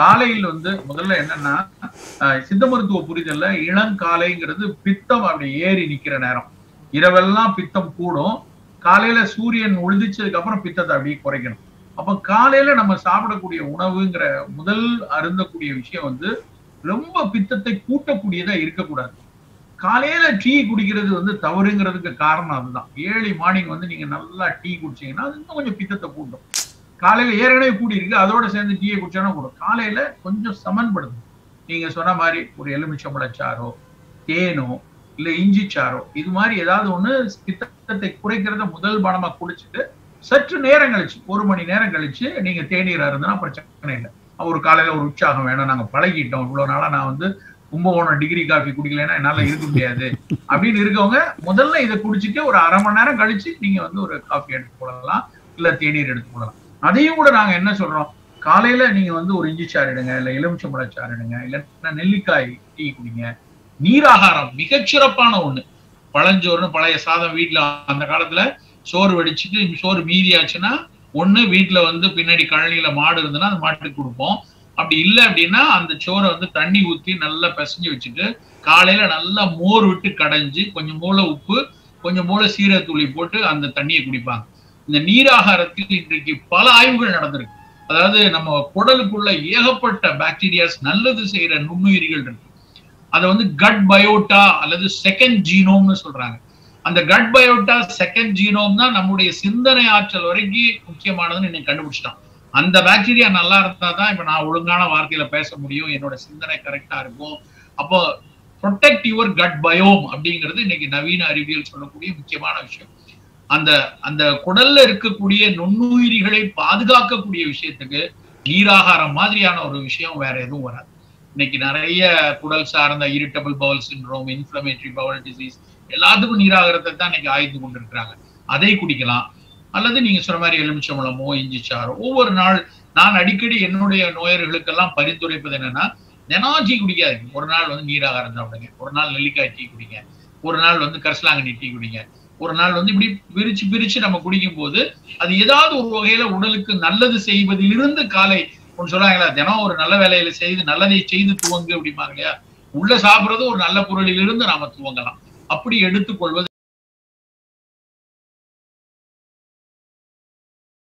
காலையில் வந்து முதல்ல என்னன்னா சித்த மருத்துவ புரிதல்ல இளங்காலைங்கிறது பித்தம் அப்படி ஏறி நிக்கிற நேரம். இரவெல்லாம் பித்தம் கூடும். காலையில சூரியன் ஒழுதிச்சதுக்கு அப்புறம் பித்தத்தை அப்படியே குறைக்கணும். அப்ப காலையில நம்ம சாப்பிடக்கூடிய உணவுங்கிற முதல் அருந்தக்கூடிய விஷயம் வந்து ரொம்ப பித்தத்தை கூட்டக்கூடியதா இருக்கக்கூடாது. காலையில டீ குடிக்கிறது வந்து தவறுங்கிறதுக்கு காரணம் அதுதான். ஏழு மார்னிங் வந்து நீங்க நல்லா டீ குடிச்சீங்கன்னா அது இன்னும் கொஞ்சம் பித்தத்தை கூட்டும். காலையில ஏற்கனவே கூடி இருக்கு அதோட சேர்ந்து டீயை குடிச்சோன்னா கூட காலையில கொஞ்சம் சமன்படுது நீங்க சொன்ன மாதிரி ஒரு எலுமிச்சம்பழச்சாரோ தேனோ இல்ல இஞ்சி சாரோ இது மாதிரி ஏதாவது ஒண்ணு பித்தத்தை குறைக்கிறத முதல் பானமா குடிச்சிட்டு சற்று நேரம் கழிச்சு ஒரு மணி நேரம் கழிச்சு நீங்க தேநீரா இருந்தனா பிரச்சனை இல்லை. ஒரு காலையில ஒரு உற்சாகம் வேணும். நாங்க பழகிட்டோம். இவ்வளவு நாளா நான் வந்து கும்பகோணம் டிகிரி காஃபி குடிக்கலைன்னா என்னால இருக்க முடியாது. அப்படின்னு இருக்கவங்க முதல்ல இதை குடிச்சிட்டு ஒரு அரை மணி நேரம் கழிச்சு நீங்க வந்து ஒரு காஃபி எடுத்து போடலாம். இல்ல தேநீர் எடுத்து போடலாம். அதையும் கூட நாங்க என்ன சொல்றோம்? காலையில நீங்க வந்து ஒரு இஞ்சி சாறு எடுங்க இல்ல எலுமிச்சம்பழ சாறு எடுங்க இல்லைன்னா நெல்லிக்காய் டீ குடிங்க. நீராகாரம் மிகச்சிறப்பான ஒண்ணு. பழஞ்சோறுன்னு பழைய சாதம் வீட்டுல அந்த காலத்துல சோறு வெடிச்சுட்டு சோறு மீதியாச்சுன்னா ஒண்ணு வீட்டுல வந்து பின்னாடி கழனியில மாடு இருந்ததுன்னா அந்த மாட்டுக்கு கொடுப்போம். அப்படி இல்லை அப்படின்னா அந்த சோறை வந்து தண்ணி ஊத்தி நல்லா பிசைஞ்சு வச்சுட்டு காலையில நல்லா மோர் விட்டு கடைஞ்சு கொஞ்சம் மூளை உப்பு கொஞ்சம் மூளை சீரகத்தூளி போட்டு அந்த தண்ணியை குடிப்பாங்க. இந்த நீராகாரத்தில் இன்றைக்கு பல ஆய்வுகள் நடந்திருக்கு. அதாவது நம்ம குடலுக்குள்ள ஏகப்பட்ட பாக்டீரியாஸ் நல்லது செய்யற நுண்ணுயிரிகள் இருக்கு. அதை வந்து கட் பயோட்டா அல்லது செகண்ட் ஜீனோம்னு சொல்றாங்க. அந்த கட் பயோட்டா செகண்ட் ஜீனோம் தான் நம்முடைய சிந்தனை ஆற்றல் வரைக்கும் முக்கியமானதுன்னு இன்னைக்கு கண்டுபிடிச்சிட்டான் அந்த பாக்டீரியா நல்லா இருந்தா தான் இப்ப நான் ஒழுங்கான வார்த்தையில பேச முடியும். என்னோட சிந்தனை கரெக்டா இருக்கும். அப்போ ப்ரொடெக்ட் யுவர் கட் பயோம் அப்படிங்கிறது இன்னைக்கு நவீன அறிவியல் சொல்லக்கூடிய முக்கியமான விஷயம். அந்த அந்த குடல்ல இருக்கக்கூடிய நுண்ணுயிரிகளை பாதுகாக்கக்கூடிய விஷயத்துக்கு நீராகாரம் மாதிரியான ஒரு விஷயம் வேற எதுவும் வராது. இன்னைக்கு நிறைய குடல் சார்ந்த irritable bowel syndrome inflammatory bowel disease எல்லாத்துக்கும் நீராகாரத்தை தான் இன்னைக்கு ஆய்ந்து கொண்டிருக்கிறாங்க. அதை குடிக்கலாம். அல்லது நீங்க சொன்ன மாதிரி எலுமிச்சம்பழமோ இஞ்சி ஒவ்வொரு நாள் நான் அடிக்கடி என்னுடைய நோயர்களுக்கெல்லாம் பரிந்துரைப்பது என்னன்னா தினம் டீ குடிக்காதீங்க. ஒரு நாள் வந்து நீராகாரம் சாப்பிடுங்க. ஒரு நாள் நெல்லிக்காய் டீ குடிங்க. ஒரு நாள் வந்து கரிசலாங்கண்ணி டீ குடிங்க. ஒரு நாள் வந்து இப்படி பிரிச்சு பிரிச்சு நம்ம குடிக்கும் போது அது ஏதாவது ஒரு வகையில உடலுக்கு நல்லது செய்வதிலிருந்து காலை ஒன்று சொல்றாங்களா தினம் ஒரு நல்ல வேலையில செய்து நல்லதை செய்து துவங்கு அப்படிம்பாங்க இல்லையா? உள்ள சாப்பிடுறது ஒரு நல்ல பொருளிலிருந்து நாம துவங்கலாம். அப்படி எடுத்துக்கொள்வது